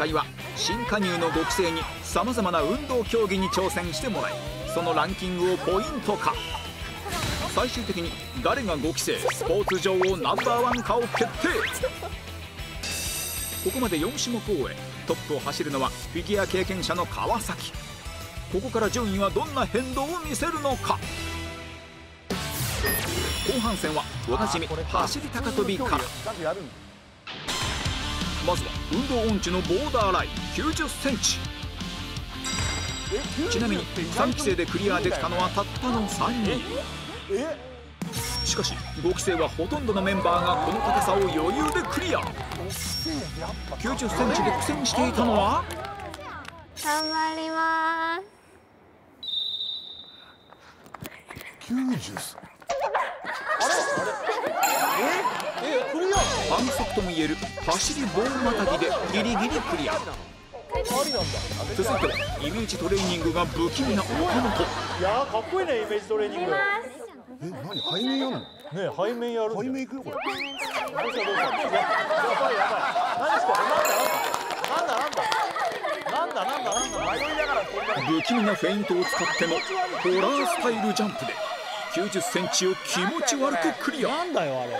今回は新加入の5期生にさまざまな運動競技に挑戦してもらいそのランキングをポイント化。最終的に誰が5期生スポーツ女王ナンバーワンかを決定。ここまで4種目を終えトップを走るのはフィギュア経験者の川崎。ここから順位はどんな変動を見せるのか。後半戦はおなじみ走り高跳びからまずは運動音痴のボーダーライン9 0センチ。ちなみに3期生でクリアできたのはたったの3人。しかし5期生はほとんどのメンバーがこの高さを余裕でクリア。9 0センチで苦戦していたのは？頑張ります90反則ともいえる走り棒またぎでギリギリクリア。続いてはイメージトレーニングが不気味な岡本。いやーかっこいいねイメージトレーニング。ねえ何背面やんの背面やるんだよ。背面いくよこれ。どうしたどうしたややばい。やばい何してなんだなんだなんだなんだなんだなんだ迷い。ながら不気味なフェイントを使ってのホラースタイルジャンプで9 0センチを気持ち悪くクリア。なんだよあれ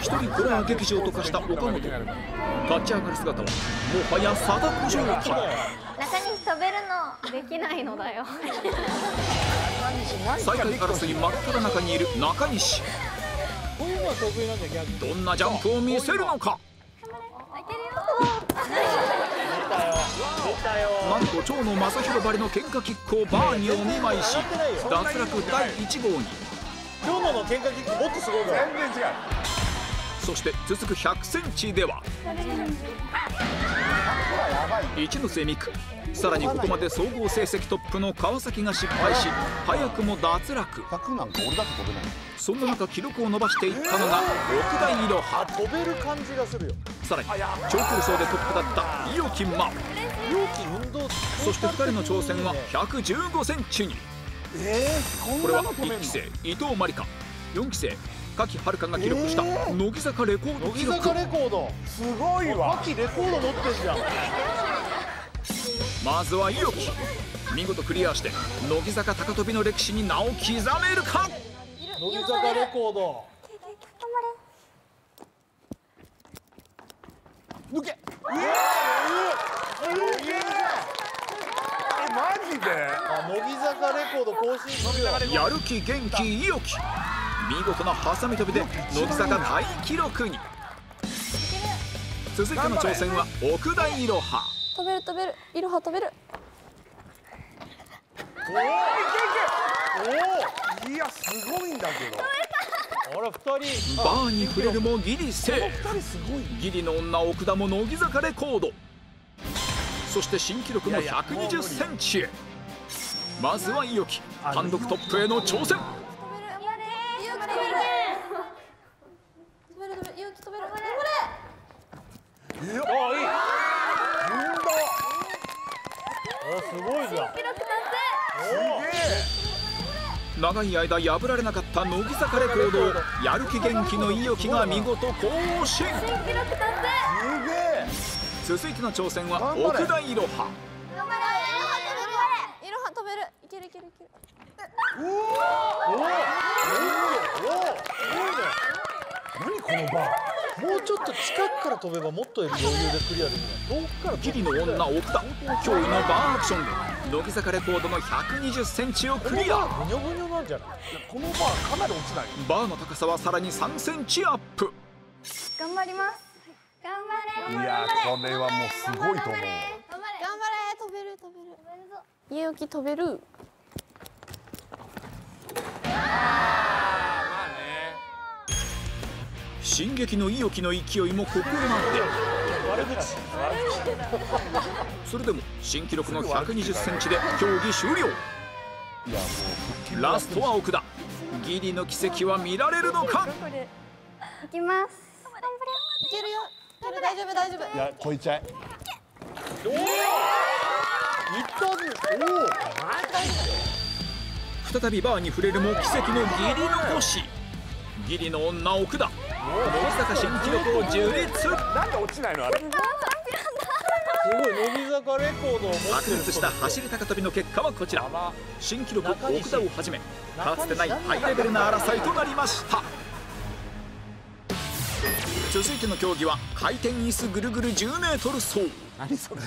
一人ホラー劇場と化した岡本立ち上がる姿はもはや貞子状態。中西飛べるのできないのだよ。最下位争い真っ只中にいる中西。どんなジャンプを見せるのか？なんと蝶野正弘ばりの喧嘩キックをバーにお見舞いし脱落第1号に。今日のの喧嘩キックもっとすごいから。全然違うそして続く100センチでは一ノ瀬美空さらにここまで総合成績トップの川崎が失敗し早くも脱落。そんな中記録を伸ばしていったのが奥田いろはさらに長距離走でトップだった伊予木真。央そして2人の挑戦は115センチに、これは1期生伊藤まりか4期生柿遥が記録した乃木坂レコード記録。乃木坂レコード。すごいわ。秋レコード持ってんじゃん。まずは伊予木。見事クリアして乃木坂高跳びの歴史に名を刻めるか？乃木坂レコード。抜け。えマジで？あ乃木坂レコード更新やる気元気伊予木見事なハサミ跳びで乃木坂大記録に。続いての挑戦は奥田いろは。飛べる飛べるいろは飛べる。おいやすごいんだけど。あれ二人。バーに触れるもギリセーフ。二人すごいギリの女奥田も乃木坂レコード。そして新記録も1 2 0センチへ。まずは伊予木単独トップへの挑戦えー、あいいおすごいじゃん長い間破られなかった乃木坂レコードをやる気元気の伊予木が見事更新。すげえ続いての挑戦は奥田いろはいろは飛べる。いけるいけるいける。何このバもうちょっと近くから飛べばもっと余裕でクリアできる。遠くからギリの女奥田驚異のバーアクションで乃木坂レコードの1 2 0センチをクリア。ブニョブニョなんじゃないーこのバーかなり落ちない。バーの高さはさらに3センチアップ。頑張ります頑張れ。いやこれはもうすごいと思う。頑張れ。飛べる。飛べる。家置き飛べる進撃の伊予木の勢いもここまで。悪口それでも新記録の1 2 0センチで競技終了。ラストは奥田。ギリの奇跡は見られるのか？いきます。いけるよ大丈夫大丈夫。いや超えちゃえおおいったぜおお再びバーに触れるも奇跡のギリ残し。ギリの女奥田坂新記録を樹立。なんで落ちないのあれごい乃木坂レコードを白熱した走り高跳びの結果はこちら。新記録奥田をはじめかつてないハイレベルな争いとなりました。続いての競技は回転椅子ぐるぐる 10m 走何それ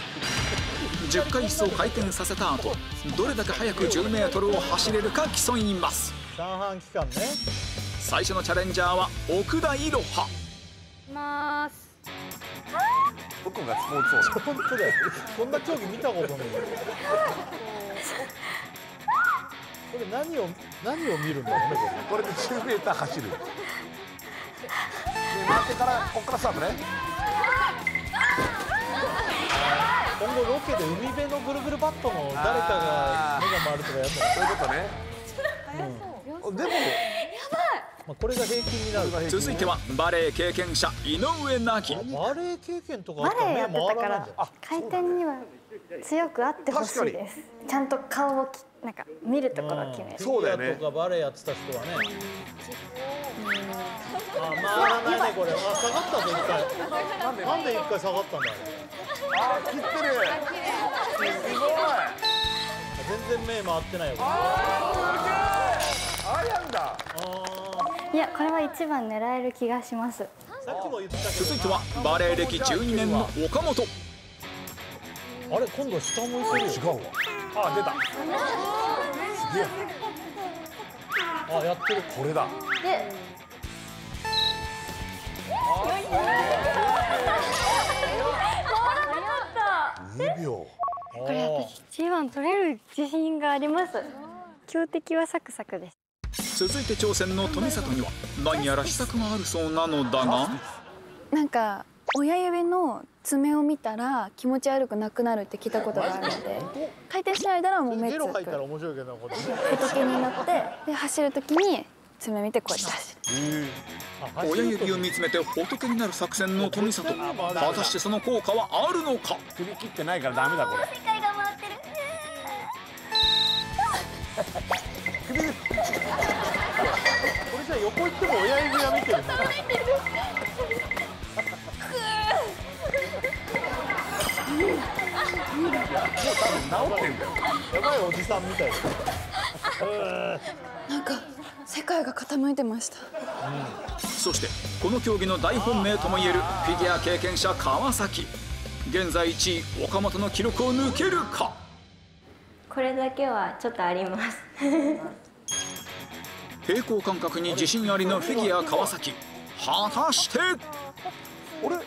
10回椅子を回転させた後どれだけ速く 10m を走れるか競います。三半期間ね最初のチャレンジャーは奥田いろは。ます。どこがスポーツ王本当だよ。こんな競技見たことない。これ何を何を見るんだろうね。これ。で10メーター走る。で回ってからこっからスタートね。今後ロケで海辺のぐるぐるバットの誰かが目が回るとかやるのそういうことね。でも続いてはバレエ経験者井上凪エ経験とかバレエや目ってたから回転には強くあってほしいです。ちゃんと顔をきなんか見るところを決める。そうだよね。とかバレエやってた人はね。あ回らないねこれ。あ下がったぞ一回。なんで一回下がったんだあー切ってる。すごい。全然目回ってないよ。あれなんだ。あいやこれは一番狙える気がします。続いてはバレエ歴12年の岡本。あれ今度下向いてる？よ違うわ。あ出た。すげえ。あやってる。これだ。で2秒。これ私一番取れる自信があります。強敵はサクサクです続いて挑戦の富里には何やら秘策があるそうなのだが。なんか親指の爪を見たら気持ち悪くなくなるって聞いたことがあるので回転しない間はもう目つく。面白いけどなこれ仏になってで走る時に爪見てこうやって。走るあ親指を見つめて仏になる作戦の富里。果たしてその効果はあるのか？首切ってないからダメだこれ。こ れじゃあ横行っても親指が見てるんだ治ってんだよやばいおじさんみたい。なんか世界が傾いてました。そしてこの競技の大本命ともいえるフィギュア経験者川崎。現在1位岡本の記録を抜けるか？これだけはちょっとあります平行感覚に自信ありのフィギュア川崎。果たして？俺やっ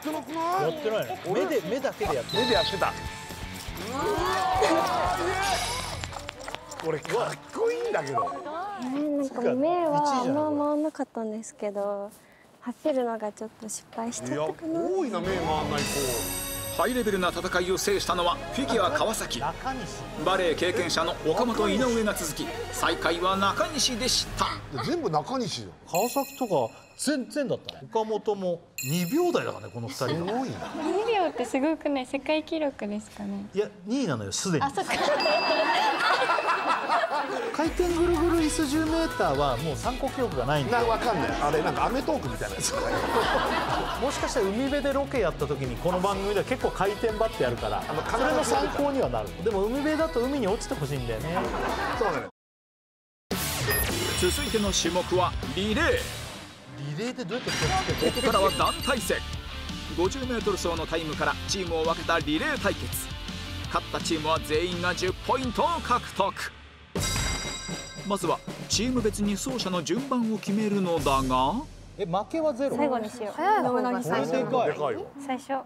てなくない？やってないの目で目だけでやってる。目でやってた。これかっこいいんだけど。なんか目はあんま回んなかったんですけど走るのがちょっと失敗しいやちゃったかな。多いな目回んないハイレベルな戦いを制したのはフィギュア川崎。中西バレエ経験者の岡本井上が続き最下位は中西でした。子全部中西よ。川崎とか全然だったね。岡本も2秒台だからねこの2人が。すごいな2秒ってすごくない？世界記録ですかね。いや2位なのよすでに。あそっか回転ぐるぐる椅子 10m はもう参考記録がないんで。なわかんない。あれなんかアメトークみたいなやつもしかしたら海辺でロケやった時にこの番組では結構回転バッてやるからのそれの参考にはなる。でも海辺だと海に落ちてほしいんだよね。そうだね続いての種目はリレー。リレーでどうやってここからは団体戦。50m 走のタイムからチームを分けたリレー対決。勝ったチームは全員が10ポイントを獲得まずはチーム別に走者の順番を決めるのだがえ負けはゼロ？最後にしよう。早い方が最初でかい。でかいよ。最初。じゃあ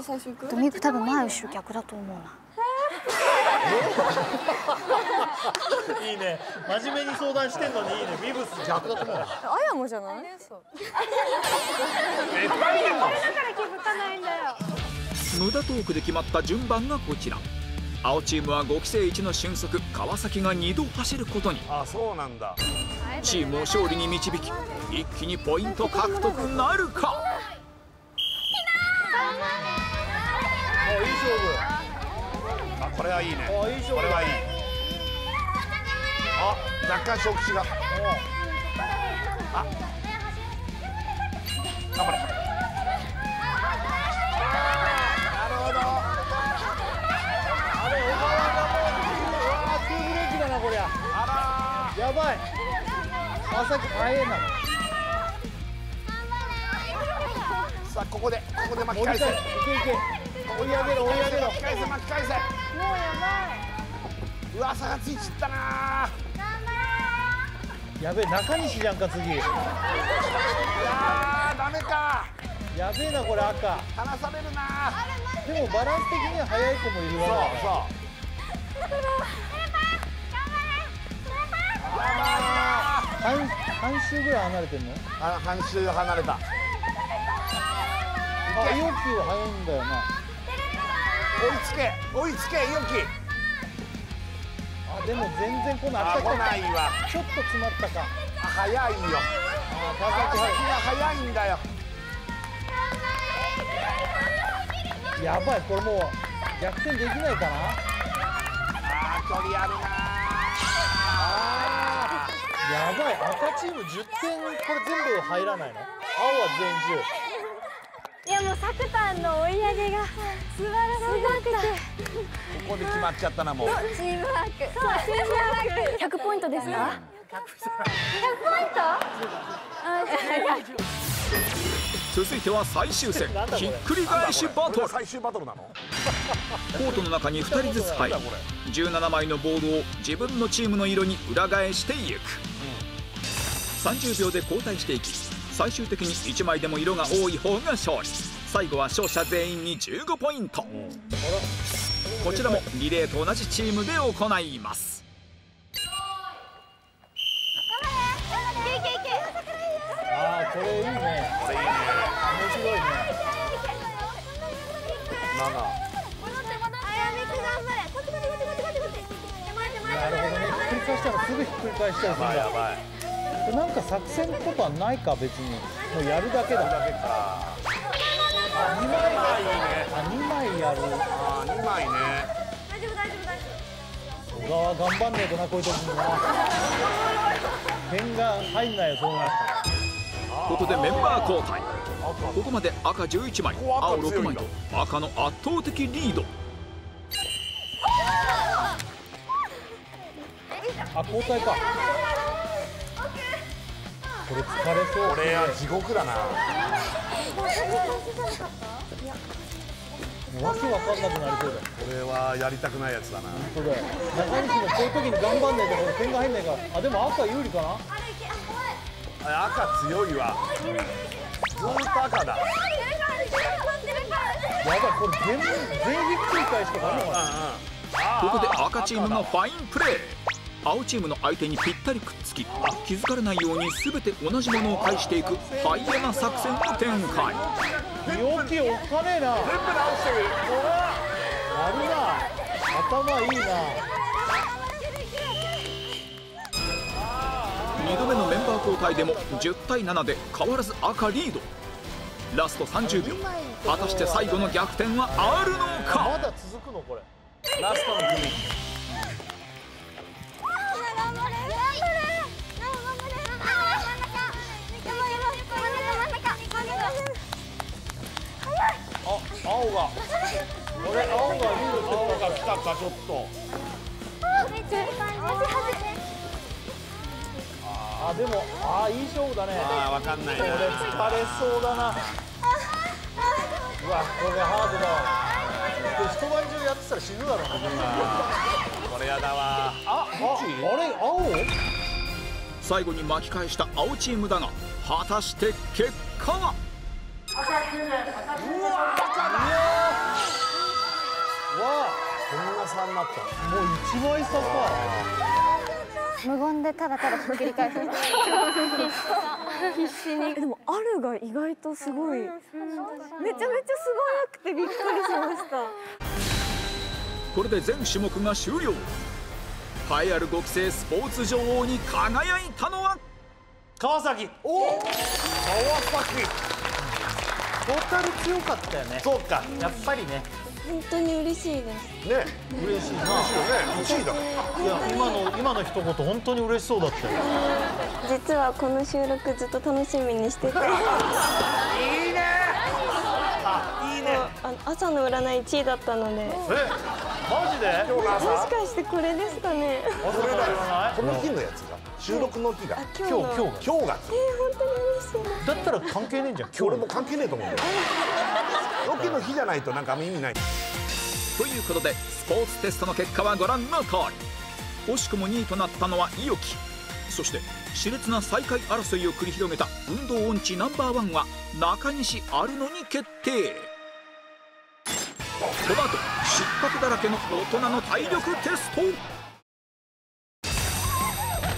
私最初ドミク多分前後ろ逆だと思うな。いいね。真面目に相談してんのにいいね。ビブス。逆だと思うあやもじゃない？無駄トークで決まった順番がこちら青チームは5期生一の俊足川崎が2度走ることに。あそうなんだ。チームを勝利に導き一気にポイント獲得なるか？あいい勝あこれはいいねこれはいい。あ若干触手が。あ頑張れ川崎早いな。さあここでここで巻き返せ。けいけ。追い上げろ追い上げろ。巻き返せ巻き返せ。もうやばい。うわ差がついちったな。やべえ中西じゃんか次。いやーダメか。やべえなこれ赤。離されるな。で。もバランス的には速い子もいるわけだから。そう半半周ぐらい離れてんの？あ半周離れた。あイオキは速いんだよな。追いつけ追いつけ猪木あでも全然来ない。あ来ないわ。ちょっと詰まったか。あ早いよ。あ川川崎崎が早いんだよ。やばいこれもう逆転できないかな？あー距離あるなやばい赤チーム10点これ全部入らないの？青は全員いやもうサクタンの追い上げが素晴らしかっここで決まっちゃったなもう。たチームワーク。そうチームワーク。100ポイント？です。か続いては最終戦ひっくり返しバトルこれ。が最終バトルなの？コートの中に2人ずつ入り17枚のボールを自分のチームの色に裏返していく30秒で交代していき最終的に1枚でも色が多い方が勝利。最後は勝者全員に15ポイント。こちらもリレーと同じチームで行います。ああこれいいね。面白いねなるほどねひっくり返したらすぐひっくり返したりするんだやばいこれなんか作戦とかないか別にもうやる。だけだだけかあ2枚あいいねあ2枚やる。あー2枚ね小川頑張んねえとなこういう時にな点が入んないよそうなるここでメンバー交代ここまで赤11枚。青6枚と。赤の圧倒的リード。あ交代かこれ疲れそう。これは地獄だな。わけわかんなくなりそうだよ。これはやりたくないやつだな。そうだよ中西もこういう時に頑張んないとこれ点が入んないから。あでも赤有利かな？あ赤強いわ。ずーっと赤だ。やばいこれ全部全ひっくり返しとかあるのかなここで赤チームがファインプレー青チームの相手にぴったりくっつき気づかれないように全て同じものを返していくハイエナ作戦を展開。陽気おっかねえな。全部直してるやるな。頭いいな。2度目のメンバー交代でも10対7で変わらず赤リード。ラスト30秒。果たして最後の逆転はあるのまかだ続くのこれ。ラストの組青が。俺青がリードして青が来たかちょっと。あでもあいい勝負だね。ああわかんないこれな。疲れそうだな。うわこれハードだ。わこれ一晩中やってたら死ぬだろう。ねこれやだわ。あああれ青？最後に巻き返した青チームだが果たして結果は？わこんな差になったもう一倍差か無言でただただひっくり返す必死にでもあるが意外とすごいめちゃめちゃ素早くてびっくりしましたこれで全種目が終了栄えある5期生スポーツ女王に輝いたのは川崎お川崎トータル強かったよね。そうか。やっぱりね。本当に嬉しいです。ね。嬉しいな。嬉しいよね1位だいや今の今の一言本当に嬉しそうだったよ。実はこの収録ずっと楽しみにしてて。いいね。あいいね。朝の占い1位だったので。えマジで？もし朝かしてこれですかね。この日のやつが収録の日が今日今日今日が。えー、本当に嬉しいだったら関係ねえんじゃん今日。俺も関係ねえと思うんだよ。ロケの日じゃないとなんかあんま意味ない。ということでスポーツテストの結果はご覧の通り。惜しくも2位となったのは伊予木。そして熾烈な最下位争いを繰り広げた運動音痴ナンバーワンは中西あるのに決定。この後失格だらけの大人の体力テスト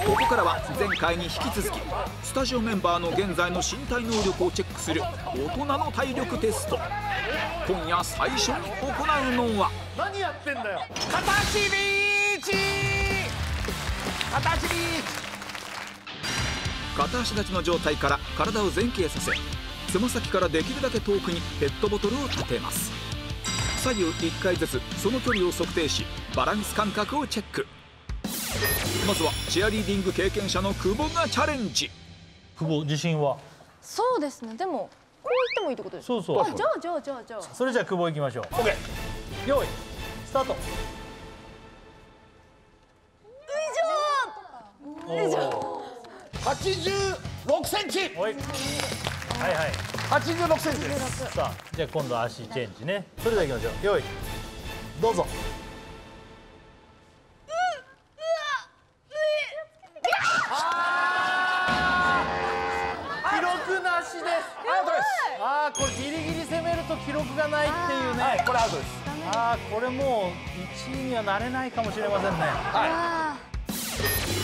ここからは前回に引き続きスタジオメンバーの現在の身体能力をチェックする大人の体力テスト。今夜最初に行うのは何やってんだよ。片足リーチ。片足リーチ。片足立ちの状態から体を前傾させつま先からできるだけ遠くにペットボトルを立てます。左右1回ずつその距離を測定しバランス感覚をチェックまずはチアリーディング経験者の久保がチャレンジ。久保自信は？そうですね。でもこう言ってもいいってことですかそうそうあじゃあじゃあじゃあじゃあ。それじゃあ久保行きましょう。OK 用意。スタート。86センチ。おい。はいはい。86センチです。さあじゃあ今度は足チェンジね。それでは行きましょう。用意。どうぞああこれギリギリ攻めると記録がないっていうね。はいこれアウトです。ああこれもう1位にはなれないかもしれませんね。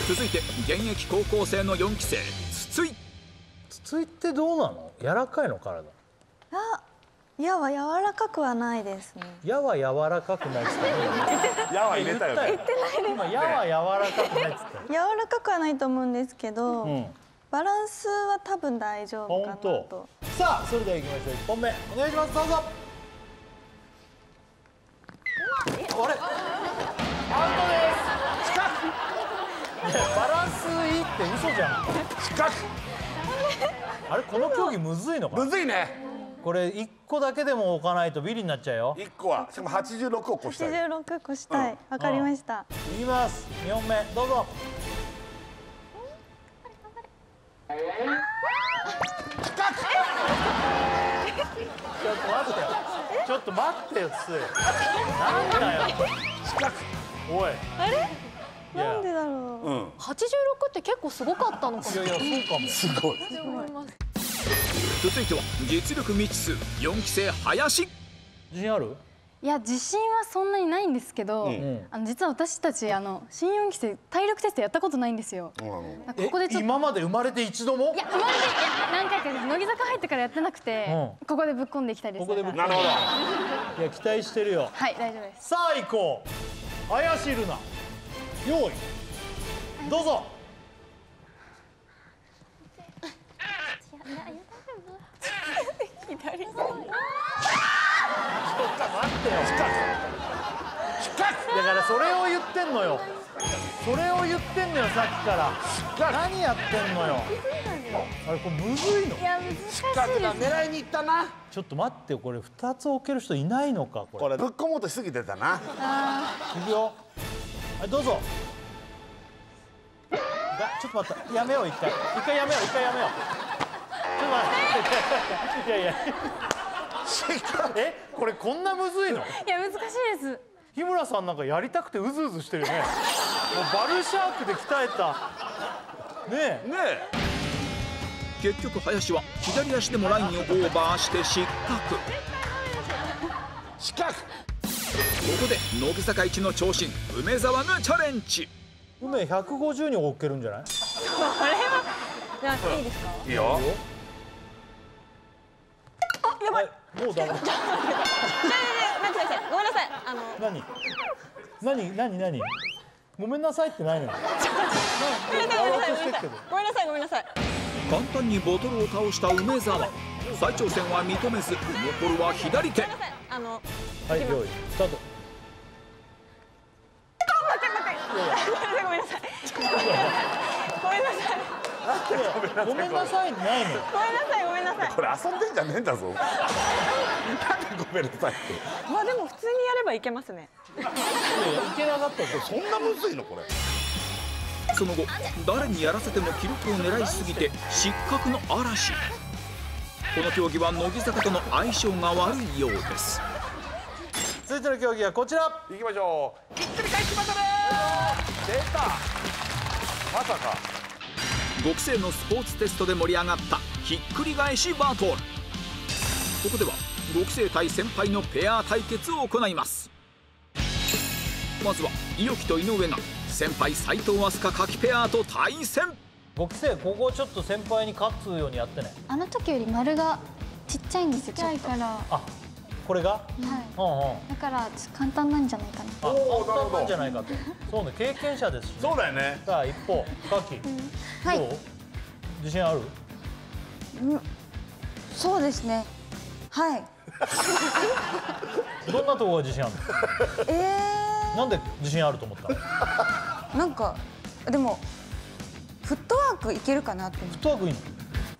続いて現役高校生の4期生筒井。筒井ってどうなの？柔らかいの体。あ矢は柔らかくはないですね。矢は柔らかくないっつったよ矢は入れたよね。今矢は柔らかくないっつったよ。柔らかくはないと思うんですけど、うんバランスは多分大丈夫かなと。さあそれでは行きましょう。1本目。お願いします。どうぞ。あれ？アウトです。近くバランスいいって嘘じゃん。近くあれこの競技むずいのかな？むずいね。これ1個だけでも置かないとビリになっちゃうよ。1個は。しかも86を越したい。86越したい。わ、かりました、いきます。2本目。どうぞちょっと待ってよちょっと待ってよ。ついなんだよ。おいあれなんでだろう、うん。86って結構すごかったのかいやいやそうかも。すごい。続いては実力未知数。4期生林。自信ある？いや自信はそんなにないんですけど、ん。あの実は私たちあの新4期生体力テストやったことないんですよ。そうんかここでちょっと今まで生まれて一度も？いや生まれていや何回かです。乃木坂入ってからやってなくて、うここでぶっ込んでいきたいです。ここでぶっ込んだからなるほど。いや期待してるよ。はい大丈夫です。さあ行こう。林ルナ。用意。どうぞ。ちょっと待ってよだからそれを言ってんのよ。それを言ってんのよさっきから。何やってんのよ。あれこれむずいの。いや難しいです近くだ狙いに行ったな。ちょっと待ってよこれ2つ置ける人いないのかこれ。これぶっ込もうとしすぎてたな。いくよ。はいどうぞ。だちょっと待って。やめよう一回。一回やめよう一回やめよう。ちょっと待って。いやいやえこれこんなむずいの？いや難しいです。日村さんなんかやりたくてうずうずしてるよね。もうバルシャークで鍛えた。ねえ。ね結局林は左足でもラインをオーバーして失格。こ近くこで乃木坂一の長身梅沢がチャレンジ。梅150に置けるんじゃない？じゃあいいですか？いいよ。あやばいもうダメ。待ってください。ごめんなさい。あの何？何？何？何？ごめんなさいってないのよごめんなさいごめんなさい。ごめんなさい。ごめんなさい。簡単にボトルを倒した梅沢。再挑戦は認めず残るは左手。ごめんなさい。あのはい用意。スタートごめんなさいないのよごめんなさいごめんなさい。これ遊んでんじゃねえんだぞ。なんでごめんなさいって。まあでも普通にやればいけますね。いやいけなかったってそんなむずいのこれ。その後誰にやらせても記録を狙いすぎて失格の嵐。この競技は乃木坂との相性が悪いようです。続いての競技はこちら。行きましょう。ひっくり返しましたね出た。まさか5期生のスポーツテストで盛り上がったひっくり返しバトル。ここでは5期生対先輩のペア対決を行います。まずは伊予木と井上が先輩斉藤飛鳥柿ペアと対戦。5期生ここちょっと先輩に勝つようにやってね。あの時より丸がちっちゃいんですよちっちゃいから。はあこれが？い。うんうん。だから簡単なんじゃないかな。あ簡単なんじゃないかと。そうね経験者ですし、ね、そうだよね。さあ一方カキ、はいどう？自信ある？そうですね。はい。どんなところが自信あるえのなんで自信あると思った？のー、なんかでもフットワークいけるかなって思フットワークいいの？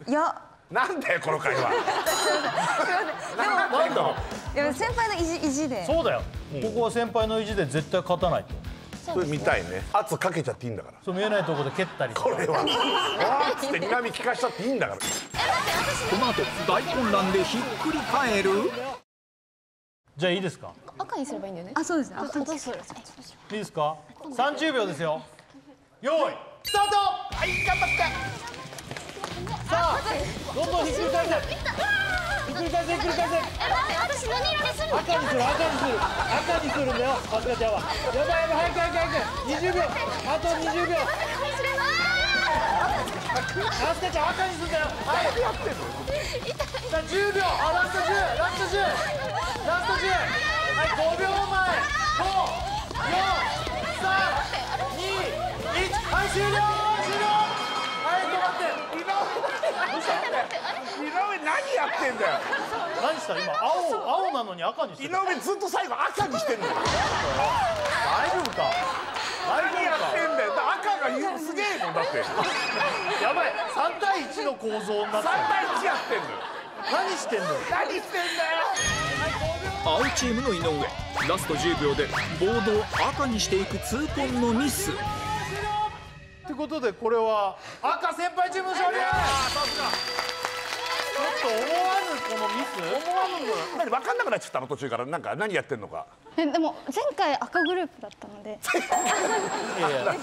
ういやなんだよこの会話。なんだでも先輩の意地意地で。そうだよ、ここは先輩の意地で絶対勝たないと。それ見たいね。圧かけちゃっていいんだから。そう見えないところで蹴ったりこれは。わーっつって睨み聞かしちゃっていいんだから。この後大混乱でひっくり返る？じゃあいいですか？赤にすればいいんだよね。あそうです。ねあどうす。るいいですか？30秒ですよ。用意スタート！はい頑張ってさあどんどんひっくり返せひっくり返せひっくり返せ私何色にする赤にする赤にする赤にするんだよあすかちゃんはやばいやばい早く早く早く20秒あと20秒あすかちゃん赤にするんだよはいやってんのさあ10秒あラスト10ラスト10ラスト10はい5秒前54321はい終了井上何やってんだよ。何した？今青青なのに赤にして井る上ずっと最後赤にしてんのよ。大丈夫か？何やってんだよ。赤がすげえもんだって。やばい。3対1の構造になって3る対1やってんのよ。何してんの？何してんだよ。青チームの井上。ラスト10秒でボードを赤にしていく痛恨のミスってことでこれは赤先輩チームの勝利ちょっと思わぬこのミス？思わぬ。何分かんなくなっちゃったの途中からなんか何やってんのかえでも前回赤グループだったので。いやいや。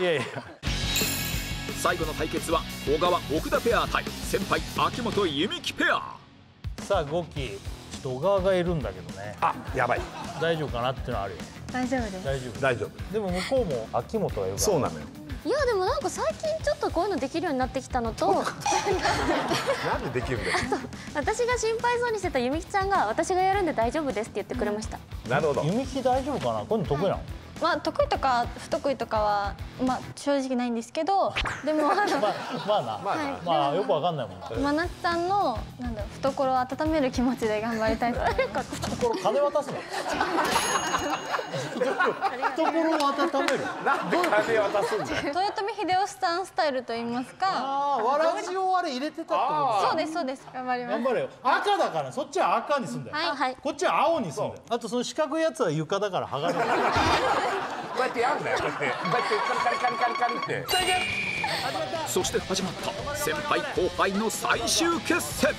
いやいや最後の対決は小川奥田ペア対先輩秋元由美希ペア。さあ5期ちょっと小川がいるんだけどね。あやばい。大丈夫かなっていうのはあるよ。大丈夫です。大丈夫。大丈夫。でも向こうも秋元がいるから。そうなのよいやでもなんか最近ちょっとこういうのできるようになってきたのと。なんでできるんだよ。私が心配そうにしてたゆみきちゃんが私がやるんで大丈夫ですって言ってくれました。なるほど。弓木大丈夫かな？こういうの得意なの？まあ得意とか不得意とかはまあ正直ないんですけど。でもあの まあまあな。まあな。まあよくわかんないもん。なまなっちゃんのなんだろう懐を温める気持ちで頑張りたいと思います。これ金渡すの？懐を温める。なんで金渡すんだよ。豊臣秀吉さんスタイルと言いますか。ああわらじをあれ入れてたってこと？そうですそうです。頑張ります。頑張れよ。赤だからそっちは赤にすんだよ、はいはい。こっちは青にすんだよ。あとその四角いやつは床だから剥がれる。こうやってやんだよこうやって。こうやってカリカリカリカリカリって。そして始まった先輩後輩の最終決戦。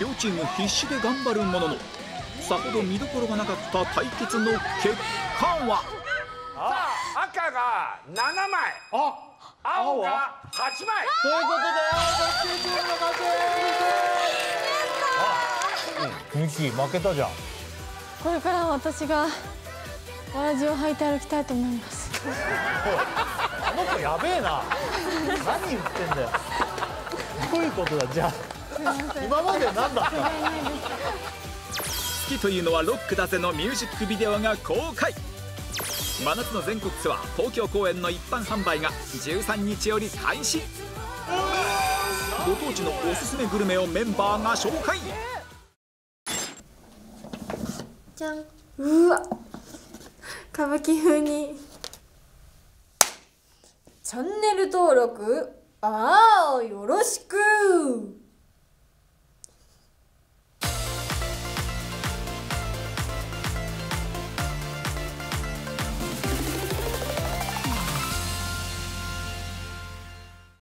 両チーム必死で頑張るもののさほど見どころがなかった対決の結果は？赤が7枚。あ青が8枚。ということでチームの勝ちあミキ負けたじゃんこれからは私がわらじを履いて歩きたいと思いますあの子やべえな何言ってんだよどういうことだじゃあ今まで何だったきというのはロックだぜのミュージックビデオが公開。真夏の全国ツアー東京公演の一般販売が13日より開始。ご当地のおすすめグルメをメンバーが紹介。じゃん。うわ。歌舞伎風に。チャンネル登録。ああよろしく。